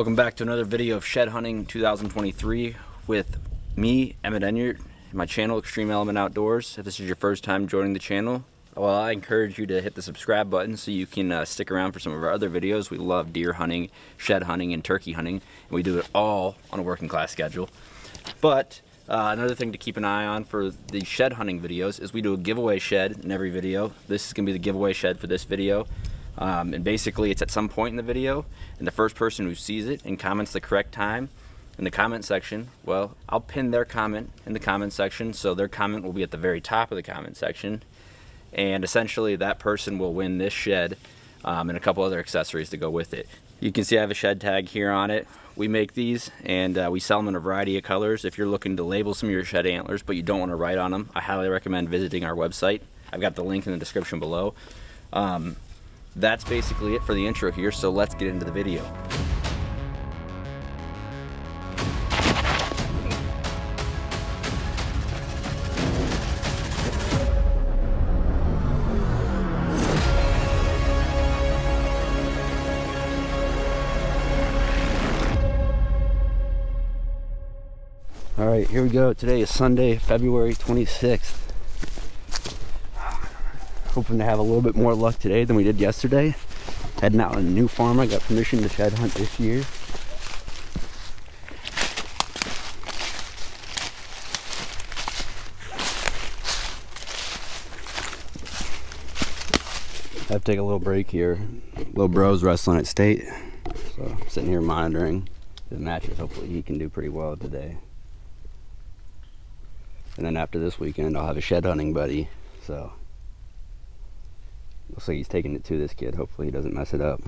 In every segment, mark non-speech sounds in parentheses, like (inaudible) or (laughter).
Welcome back to another video of Shed Hunting 2023 with me, Emmett Enyart, and my channel, Extreme Element Outdoors. If this is your first time joining the channel, well, I encourage you to hit the subscribe button so you can uh, stick around for some of our other videos. We love deer hunting, shed hunting, and turkey hunting, and we do it all on a working class schedule. But uh, another thing to keep an eye on for the shed hunting videos is we do a giveaway shed in every video. This is going to be the giveaway shed for this video. Um, and basically it's at some point in the video and the first person who sees it and comments the correct time in the comment section, well, I'll pin their comment in the comment section so their comment will be at the very top of the comment section and essentially that person will win this shed um, and a couple other accessories to go with it. You can see I have a shed tag here on it. We make these and uh, we sell them in a variety of colors. If you're looking to label some of your shed antlers but you don't want to write on them, I highly recommend visiting our website. I've got the link in the description below. Um, that's basically it for the intro here, so let's get into the video. All right, here we go. Today is Sunday, February 26th hoping to have a little bit more luck today than we did yesterday. Heading out on a new farm. I got permission to shed hunt this year. I have to take a little break here. Little bro's wrestling at state. So sitting here monitoring his matches. Hopefully he can do pretty well today. And then after this weekend I'll have a shed hunting buddy. So Looks like he's taking it to this kid. Hopefully he doesn't mess it up.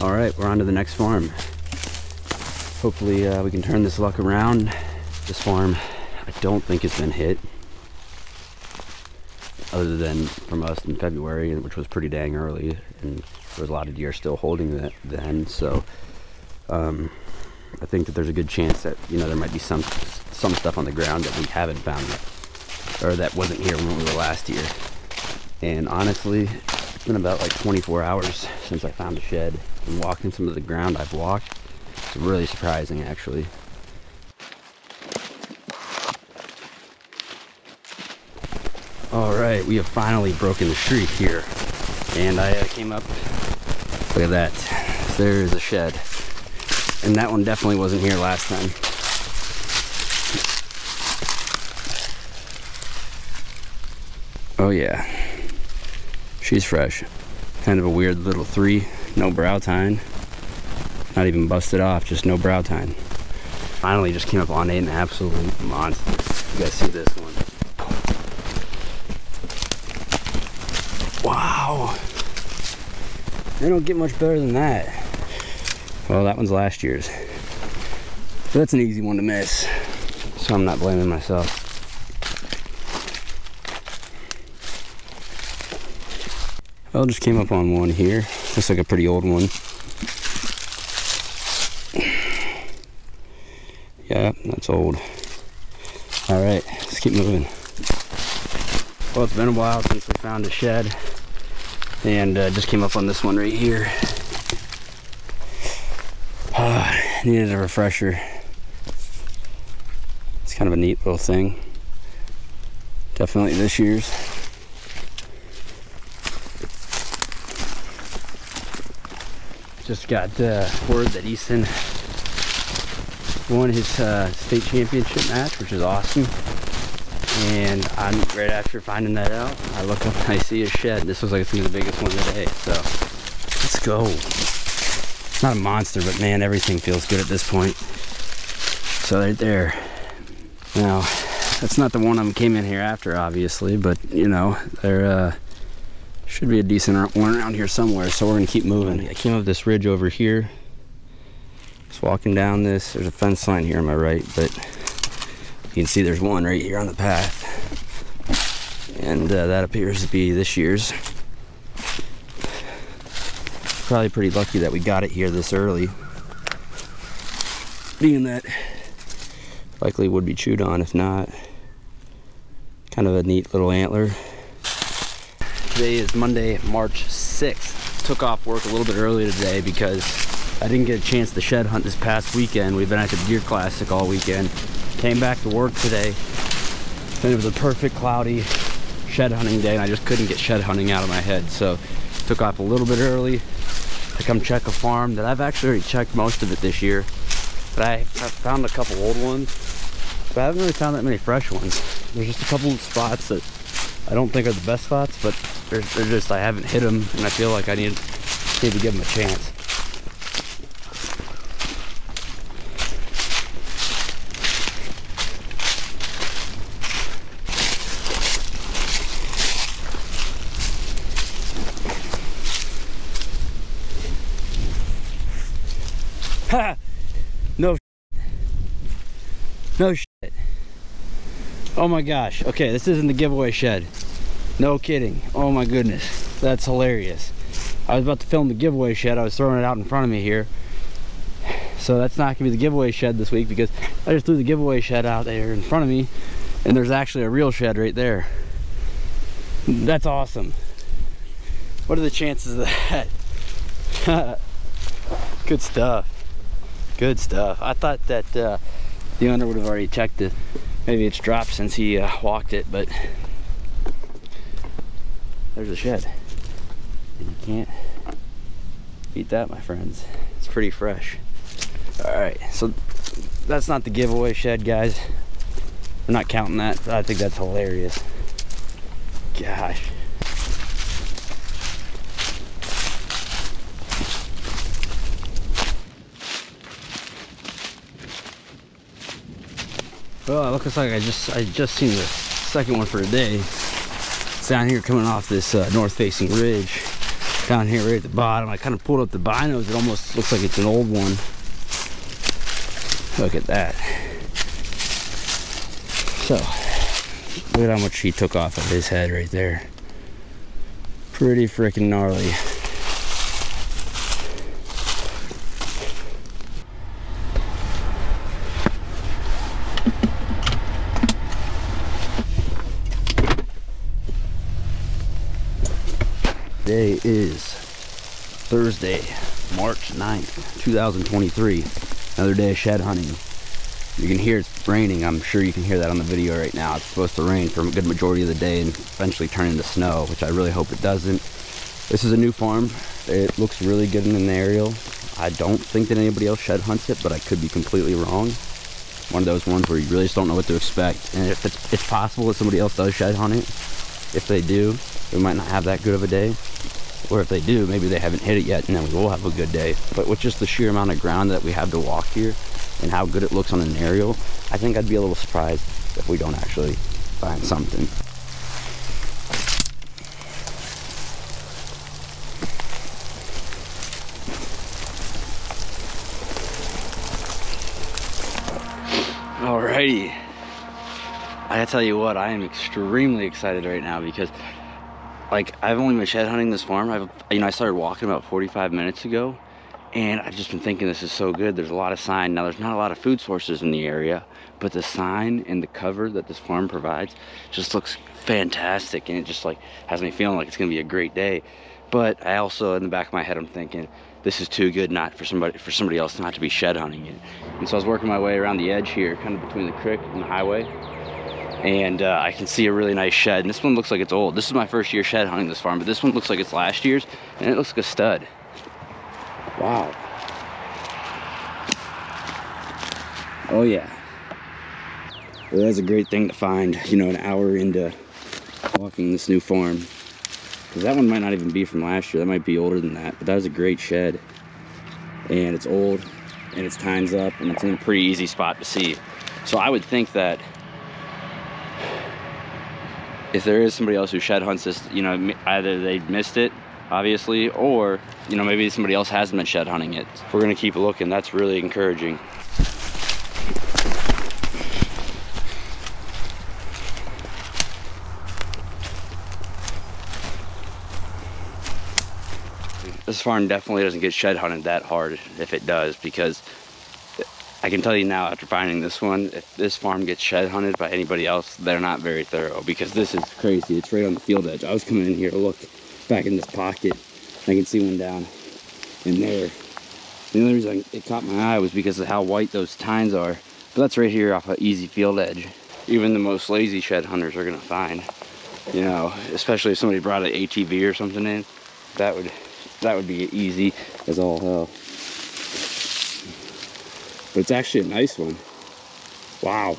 All right, we're on to the next farm. Hopefully uh, we can turn this luck around. This farm, I don't think it's been hit. Other than from us in February, which was pretty dang early. And there was a lot of deer still holding that then. So um, I think that there's a good chance that, you know, there might be some, some stuff on the ground that we haven't found yet. Or that wasn't here when we were last year and honestly it's been about like 24 hours since I found a shed. And walking some of the ground I've walked it's really surprising actually. All right we have finally broken the streak here. And I uh, came up look at that there's a shed. And that one definitely wasn't here last time. Oh yeah She's fresh. Kind of a weird little three, no brow tine. Not even busted off, just no brow tine. Finally just came up on an absolute monster. You guys see this one. Wow. They don't get much better than that. Well, that one's last year's. that's an easy one to miss. So I'm not blaming myself. Just came up on one here. Looks like a pretty old one. Yeah, that's old. All right, let's keep moving. Well, it's been a while since we found a shed and uh, just came up on this one right here. Uh, (sighs) needed a refresher. It's kind of a neat little thing. Definitely this year's. Just got uh, word that Easton won his uh, state championship match, which is awesome. And I'm right after finding that out, I look up and I see a shed. This was like it's gonna be the biggest one today. So let's go. It's not a monster, but man, everything feels good at this point. So right there. Now, that's not the one I came in here after, obviously, but you know, they're uh, should be a decent one around here somewhere, so we're gonna keep moving. I came up this ridge over here. Just walking down this. There's a fence line here on my right, but you can see there's one right here on the path. And uh, that appears to be this year's. Probably pretty lucky that we got it here this early. Being that likely would be chewed on if not. Kind of a neat little antler. Today is Monday, March 6th. Took off work a little bit early today because I didn't get a chance to shed hunt this past weekend. We've been at the Deer Classic all weekend. Came back to work today, and it was a perfect cloudy shed hunting day, and I just couldn't get shed hunting out of my head. So took off a little bit early to come check a farm that I've actually already checked most of it this year. But I, found a couple old ones, but I haven't really found that many fresh ones. There's just a couple spots that I don't think are the best spots, but they're, they're just, I haven't hit them, and I feel like I need, need to give them a chance. Ha! (laughs) No No. Oh my gosh. Okay, this isn't the giveaway shed. No kidding. Oh my goodness. That's hilarious. I was about to film the giveaway shed. I was throwing it out in front of me here. So that's not gonna be the giveaway shed this week because I just threw the giveaway shed out there in front of me and there's actually a real shed right there. That's awesome. What are the chances of that? (laughs) Good stuff. Good stuff. I thought that uh, the owner would have already checked it. Maybe it's dropped since he uh, walked it, but there's a shed. And you can't beat that, my friends. It's pretty fresh. All right, so that's not the giveaway shed, guys. We're not counting that. I think that's hilarious. Gosh. Well, it looks like I just I just seen the second one for today. It's down here coming off this uh, north-facing ridge. Down here right at the bottom. I kind of pulled up the binos. It almost looks like it's an old one. Look at that. So, look at how much he took off of his head right there. Pretty freaking gnarly. Today is Thursday, March 9th, 2023. Another day of shed hunting. You can hear it's raining. I'm sure you can hear that on the video right now. It's supposed to rain for a good majority of the day and eventually turn into snow, which I really hope it doesn't. This is a new farm. It looks really good in an aerial. I don't think that anybody else shed hunts it, but I could be completely wrong. One of those ones where you really just don't know what to expect. And if it's, it's possible that somebody else does shed hunt it, if they do, we might not have that good of a day or if they do maybe they haven't hit it yet and then we will have a good day but with just the sheer amount of ground that we have to walk here and how good it looks on an aerial i think i'd be a little surprised if we don't actually find something Alrighty. I tell you what, I am extremely excited right now because like I've only been shed hunting this farm. I've you know I started walking about 45 minutes ago, and I've just been thinking this is so good. There's a lot of sign now. There's not a lot of food sources in the area, but the sign and the cover that this farm provides just looks fantastic, and it just like has me feeling like it's gonna be a great day. But I also in the back of my head I'm thinking this is too good not for somebody for somebody else not to be shed hunting it. And so I was working my way around the edge here, kind of between the creek and the highway, and uh, I can see a really nice shed. And this one looks like it's old. This is my first year shed hunting this farm, but this one looks like it's last year's, and it looks like a stud. Wow. Oh yeah. Well, that's a great thing to find, you know, an hour into walking this new farm. Because that one might not even be from last year. That might be older than that. But that was a great shed. And it's old, and it's time's up, and it's in a pretty easy spot to see. So I would think that if there is somebody else who shed hunts this, you know, either they missed it, obviously, or, you know, maybe somebody else hasn't been shed hunting it. We're gonna keep looking. That's really encouraging. This farm definitely doesn't get shed hunted that hard if it does because I can tell you now after finding this one, if this farm gets shed hunted by anybody else, they're not very thorough because this is crazy. It's right on the field edge. I was coming in here to look back in this pocket. I can see one down in there. The only reason it caught my eye was because of how white those tines are. But that's right here off an easy field edge. Even the most lazy shed hunters are gonna find, you know, especially if somebody brought an ATV or something in, that would that would be easy as all hell. But it's actually a nice one. Wow.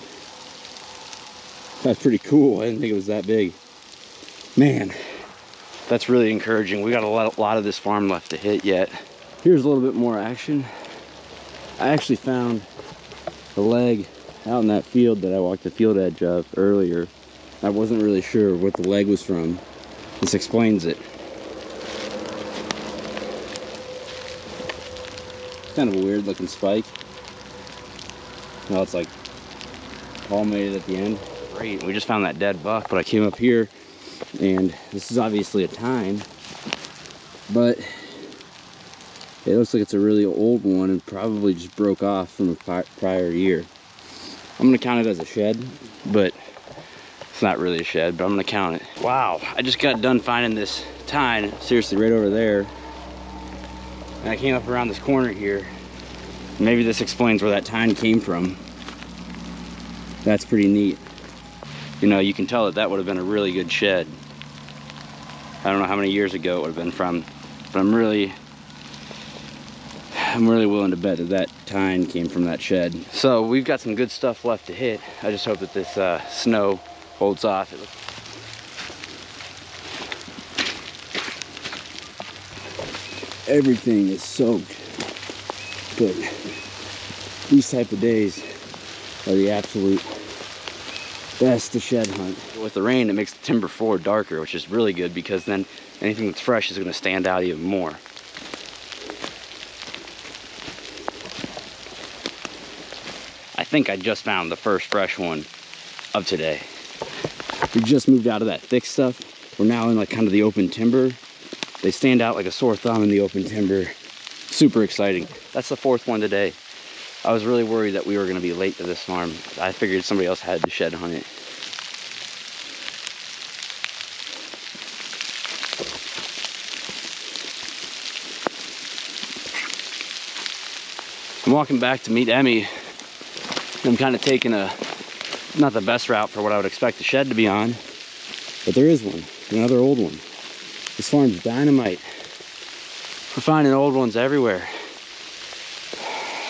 That's pretty cool. I didn't think it was that big. Man, that's really encouraging. We got a lot, lot of this farm left to hit yet. Here's a little bit more action. I actually found the leg out in that field that I walked the field edge of earlier. I wasn't really sure what the leg was from. This explains it. Kind of a weird looking spike. Now it's like all palmated at the end. Great, we just found that dead buck, but I came up here and this is obviously a tine, but it looks like it's a really old one and probably just broke off from a prior year. I'm gonna count it as a shed, but it's not really a shed, but I'm gonna count it. Wow, I just got done finding this tine, seriously right over there. And I came up around this corner here. Maybe this explains where that tine came from. That's pretty neat. You know, you can tell that that would have been a really good shed. I don't know how many years ago it would have been from, but I'm really, I'm really willing to bet that that tine came from that shed. So we've got some good stuff left to hit. I just hope that this uh, snow holds off. Everything is soaked, but these type of days are the absolute best to shed hunt. With the rain, it makes the timber floor darker, which is really good because then anything that's fresh is gonna stand out even more. I think I just found the first fresh one of today. We just moved out of that thick stuff. We're now in like kind of the open timber. They stand out like a sore thumb in the open timber. Super exciting. That's the fourth one today. I was really worried that we were going to be late to this farm. I figured somebody else had to shed hunt it. I'm walking back to meet Emmy. I'm kind of taking a, not the best route for what I would expect the shed to be on, but there is one, another old one. This farm's dynamite. We're finding old ones everywhere.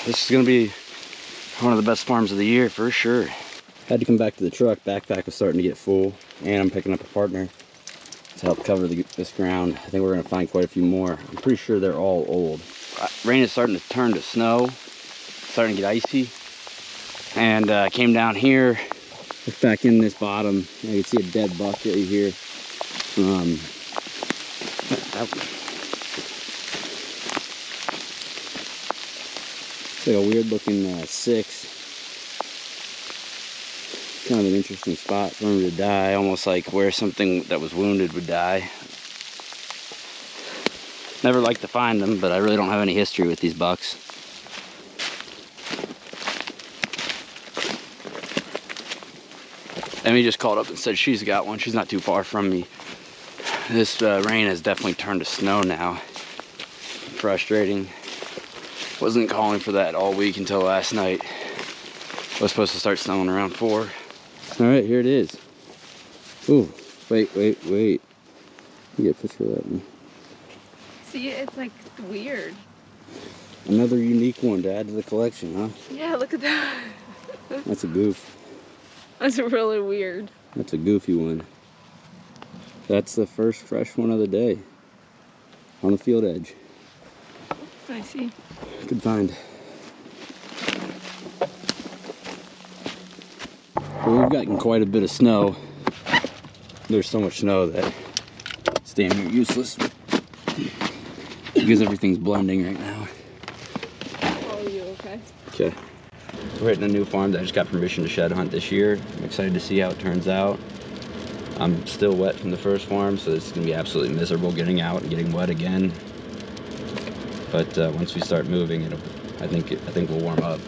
This is gonna be one of the best farms of the year for sure. Had to come back to the truck. Backpack was starting to get full and I'm picking up a partner to help cover the, this ground. I think we're gonna find quite a few more. I'm pretty sure they're all old. Uh, rain is starting to turn to snow, starting to get icy. And uh, came down here, look back in this bottom. You can see a dead buck right here. Um, that, like a weird looking uh, six. Kind of an interesting spot for him to die, almost like where something that was wounded would die. Never like to find them, but I really don't have any history with these bucks. Emmy just called up and said she's got one. She's not too far from me. This uh, rain has definitely turned to snow now. Frustrating. Wasn't calling for that all week until last night. Was supposed to start snowing around four. All right, here it is. Ooh, wait, wait, wait. You get a picture of that one. See, it's like weird. Another unique one to add to the collection, huh? Yeah, look at that. (laughs) That's a goof. That's really weird. That's a goofy one. That's the first fresh one of the day on the field edge. I see. Good find. Well, we've gotten quite a bit of snow. There's so much snow that it's damn near useless because everything's blending right now. Oh, you okay? Okay. We're hitting a new farm that I just got permission to shed hunt this year. I'm excited to see how it turns out. I'm still wet from the first farm, so this is gonna be absolutely miserable getting out and getting wet again. But uh, once we start moving, it'll, I think, I think we'll warm up.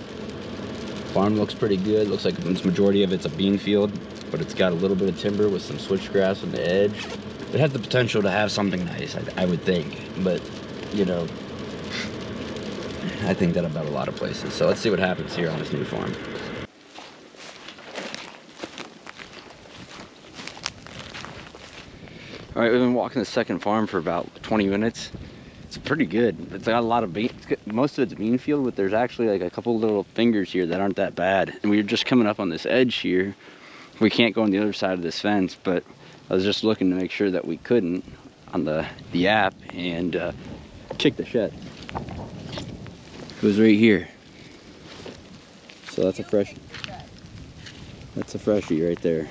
Farm looks pretty good. Looks like the majority of it's a bean field, but it's got a little bit of timber with some switchgrass on the edge. It has the potential to have something nice, I, I would think. But, you know, I think that about a lot of places. So let's see what happens here on this new farm. All right, we've been walking the second farm for about 20 minutes. It's pretty good. It's got a lot of bean. Most of it's bean field, but there's actually like a couple little fingers here that aren't that bad. And we were just coming up on this edge here. We can't go on the other side of this fence, but I was just looking to make sure that we couldn't on the the app and uh, kick the shed. It was right here. So that's a fresh. That's a freshie right there.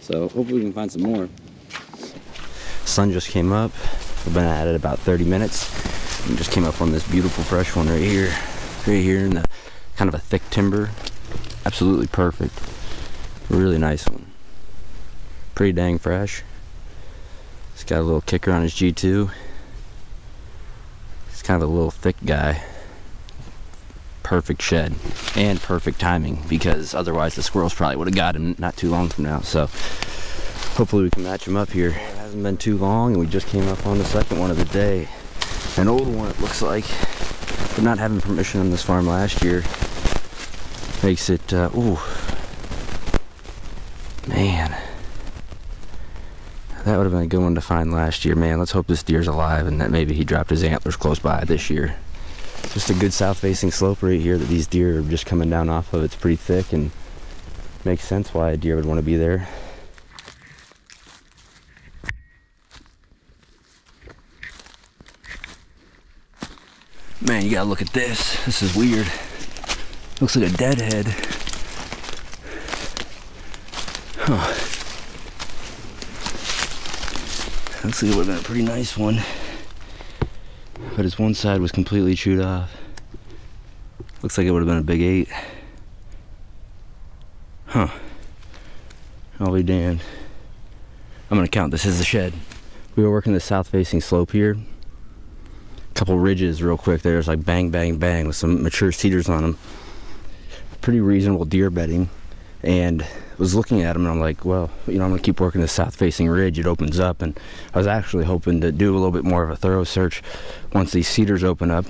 So hopefully we can find some more. Sun just came up. We've been at it about 30 minutes. And just came up on this beautiful fresh one right here. Right here in the kind of a thick timber. Absolutely perfect. Really nice one. Pretty dang fresh. He's got a little kicker on his G2. He's kind of a little thick guy. Perfect shed and perfect timing because otherwise the squirrels probably would have got him not too long from now. So hopefully we can match him up here. Hasn't been too long and we just came up on the second one of the day. An old one it looks like. But not having permission on this farm last year makes it, uh, ooh. Man. That would have been a good one to find last year, man. Let's hope this deer's alive and that maybe he dropped his antlers close by this year. Just a good south-facing slope right here that these deer are just coming down off of. It's pretty thick and makes sense why a deer would want to be there. Man, you gotta look at this. This is weird. Looks like a deadhead. Huh. Looks like it would have been a pretty nice one. But his one side was completely chewed off. Looks like it would have been a big eight. Huh. I'll be damned. I'm gonna count this as a shed. We were working the south facing slope here. Couple ridges real quick. There's like bang, bang, bang with some mature cedars on them. Pretty reasonable deer bedding. And was looking at them and I'm like, well, you know, I'm gonna keep working the south facing ridge. It opens up and I was actually hoping to do a little bit more of a thorough search once these cedars open up.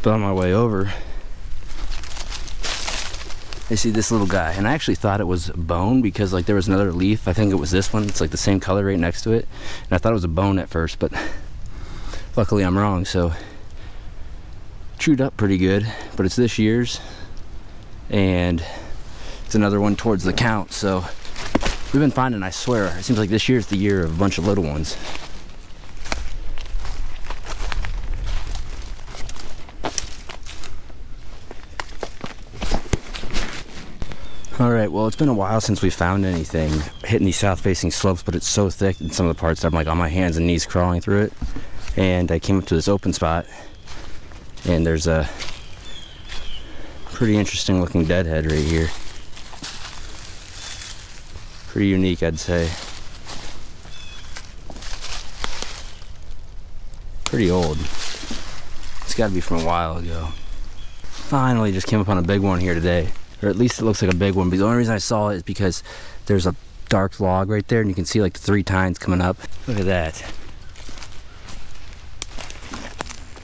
But on my way over, I see this little guy and I actually thought it was bone because like there was another leaf. I think it was this one. It's like the same color right next to it. And I thought it was a bone at first, but luckily I'm wrong. So chewed up pretty good, but it's this year's and it's another one towards the count. So we've been finding, I swear, it seems like this year's the year of a bunch of little ones. All right, well, it's been a while since we found anything hitting these south-facing slopes, but it's so thick in some of the parts that I'm like on my hands and knees crawling through it. And I came up to this open spot, and there's a pretty interesting looking deadhead right here. Pretty unique, I'd say. Pretty old. It's got to be from a while ago. Finally, just came upon a big one here today or at least it looks like a big one. But the only reason I saw it is because there's a dark log right there, and you can see like three tines coming up. Look at that.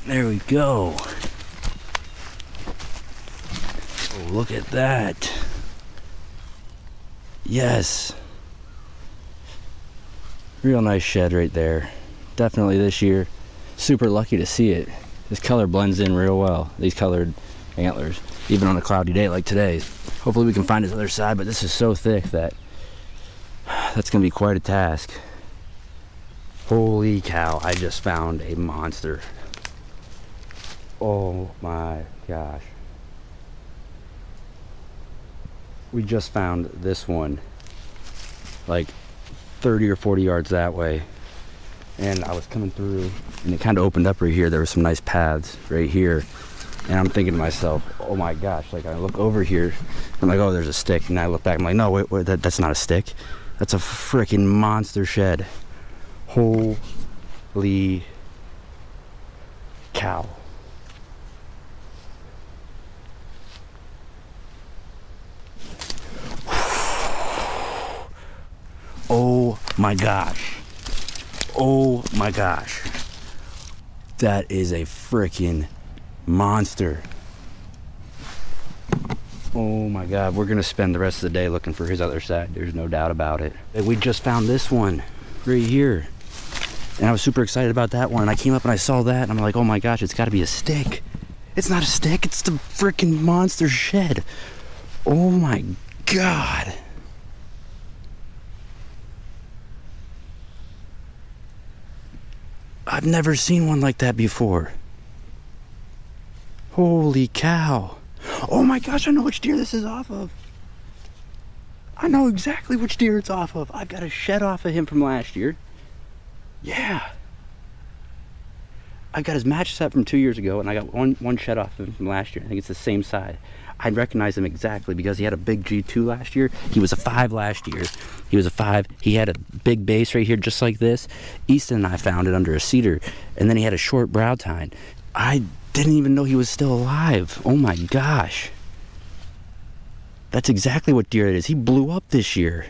There we go. Oh, look at that. Yes. Real nice shed right there. Definitely this year. Super lucky to see it. This color blends in real well. These colored antlers even on a cloudy day like today. Hopefully we can find his other side, but this is so thick that (sighs) that's gonna be quite a task. Holy cow, I just found a monster. Oh my gosh. We just found this one like 30 or 40 yards that way. And I was coming through and it kind of opened up right here. There were some nice paths right here and I'm thinking to myself, oh my gosh, like I look over here, I'm like, oh, there's a stick. And I look back, I'm like, no, wait, wait that, that's not a stick. That's a freaking monster shed. Holy cow. Oh my gosh. Oh my gosh. That is a freaking monster. Oh my God, we're gonna spend the rest of the day looking for his other side. There's no doubt about it. We just found this one right here. And I was super excited about that one. And I came up and I saw that and I'm like, oh my gosh, it's gotta be a stick. It's not a stick, it's the freaking monster shed. Oh my God. I've never seen one like that before. Holy cow. Oh my gosh, I know which deer this is off of. I know exactly which deer it's off of. I've got a shed off of him from last year. Yeah. I got his match set from two years ago, and I got one, one shed off of him from last year. I think it's the same side. I recognize him exactly because he had a big G2 last year. He was a 5 last year. He was a 5. He had a big base right here just like this. Easton and I found it under a cedar. And then he had a short brow tine. I didn't even know he was still alive. Oh my gosh. That's exactly what deer it is. He blew up this year.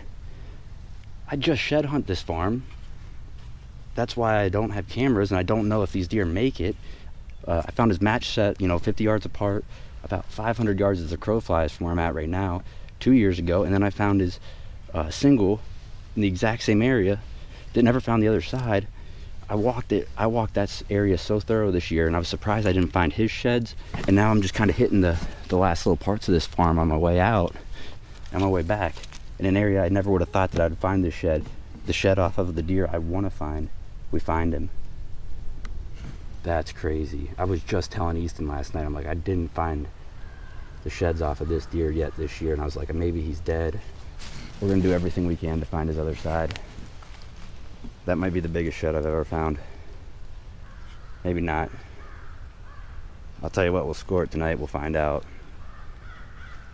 I just shed hunt this farm. That's why I don't have cameras and I don't know if these deer make it. Uh, I found his match set, you know, 50 yards apart about 500 yards as the crow flies from where I'm at right now two years ago. And then I found his uh, single in the exact same area that never found the other side. I walked it. I walked that area so thorough this year, and I was surprised I didn't find his sheds. And now I'm just kind of hitting the the last little parts of this farm on my way out, on my way back, in an area I never would have thought that I'd find this shed, the shed off of the deer I want to find. We find him. That's crazy. I was just telling Easton last night, I'm like, I didn't find the sheds off of this deer yet this year. And I was like, maybe he's dead. We're going to do everything we can to find his other side. That might be the biggest shed I've ever found. Maybe not. I'll tell you what, we'll score it tonight. We'll find out.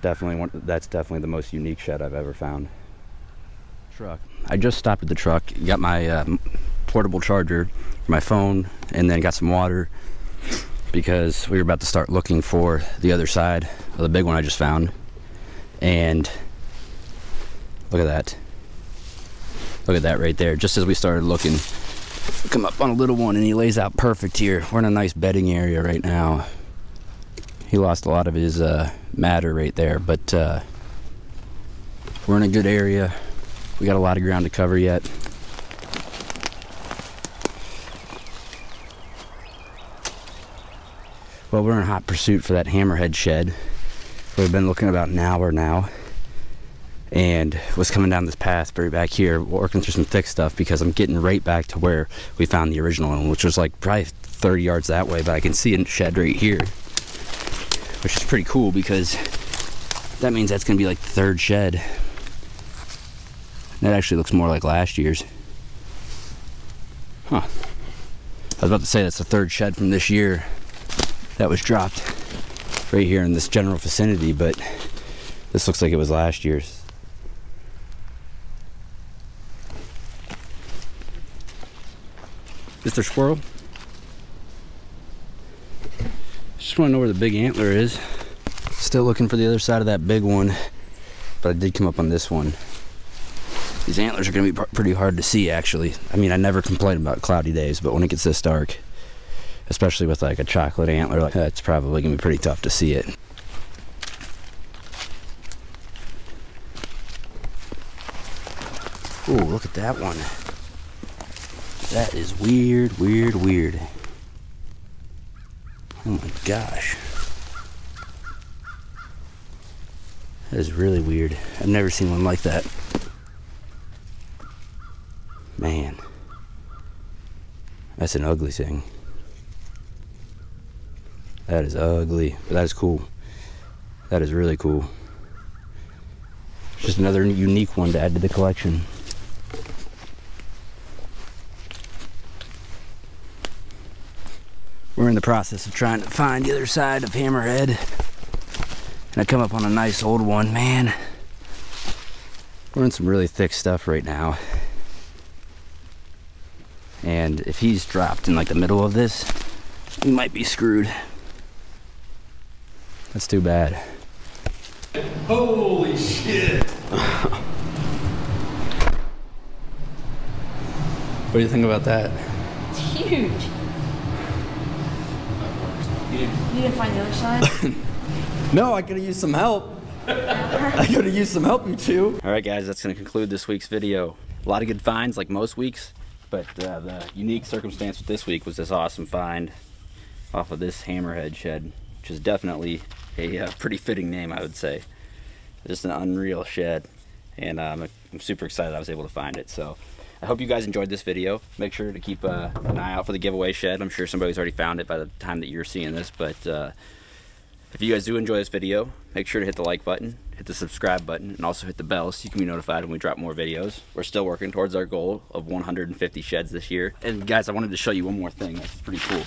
Definitely, one, that's definitely the most unique shed I've ever found. Truck. I just stopped at the truck, got my uh, portable charger for my phone, and then got some water because we were about to start looking for the other side of the big one I just found. And look at that. Look at that right there. Just as we started looking, come up on a little one and he lays out perfect here. We're in a nice bedding area right now. He lost a lot of his uh, matter right there, but uh, we're in a good area. We got a lot of ground to cover yet. Well, we're in hot pursuit for that hammerhead shed. We've been looking about an hour now and was coming down this path very back here working through some thick stuff because I'm getting right back to where we found the original one which was like probably 30 yards that way but I can see a shed right here which is pretty cool because that means that's gonna be like the third shed. That actually looks more like last year's. Huh. I was about to say that's the third shed from this year that was dropped right here in this general vicinity, but this looks like it was last year's. Mr. Squirrel? Just want to know where the big antler is. Still looking for the other side of that big one, but I did come up on this one. These antlers are going to be pretty hard to see, actually. I mean, I never complain about cloudy days, but when it gets this dark, especially with like a chocolate antler like that's probably gonna be pretty tough to see it. Ooh, look at that one. That is weird weird weird. Oh my gosh. That is really weird. I've never seen one like that. Man. That's an ugly thing that is ugly, but that is cool. That is really cool. Just another unique one to add to the collection. We're in the process of trying to find the other side of Hammerhead. And I come up on a nice old one, man. We're in some really thick stuff right now. And if he's dropped in like the middle of this, we might be screwed. That's too bad. Holy shit! what do you think about that? It's huge. You didn't find the other side? (laughs) No, I could have used some help. I could have used some help, you two. All right, guys, that's going to conclude this week's video. A lot of good finds, like most weeks, but uh, the unique circumstance with this week was this awesome find off of this hammerhead shed, which is definitely a uh, pretty fitting name, I would say. Just an unreal shed, and um, I'm super excited I was able to find it. So I hope you guys enjoyed this video. Make sure to keep uh, an eye out for the giveaway shed. I'm sure somebody's already found it by the time that you're seeing this, but uh, if you guys do enjoy this video, make sure to hit the like button, hit the subscribe button, and also hit the bell so you can be notified when we drop more videos. We're still working towards our goal of 150 sheds this year. And guys, I wanted to show you one more thing. Is pretty cool.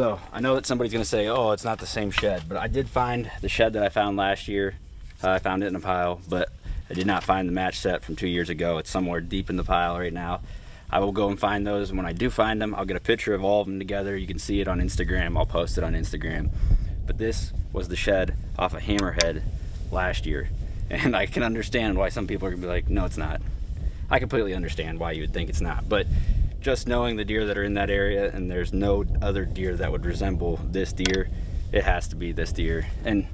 So I know that somebody's gonna say, oh, it's not the same shed, but I did find the shed that I found last year. Uh, I found it in a pile, but I did not find the match set from two years ago. It's somewhere deep in the pile right now. I will go and find those, and when I do find them, I'll get a picture of all of them together. You can see it on Instagram. I'll post it on Instagram but this was the shed off of Hammerhead last year. (laughs) And I can understand why some people are gonna be like, no, it's not. I completely understand why you would think it's not, but just knowing the deer that are in that area and there's no other deer that would resemble this deer, it has to be this deer. And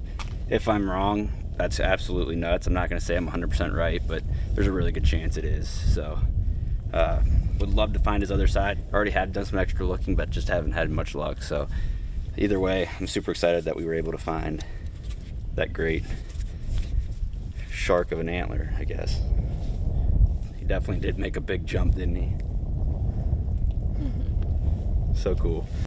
if I'm wrong, that's absolutely nuts. I'm not gonna say I'm 100% right, but there's a really good chance it is. So, uh, would love to find his other side. Already had done some extra looking, but just haven't had much luck. So either way, I'm super excited that we were able to find that great shark of an antler, I guess. He definitely did make a big jump, didn't he? So cool.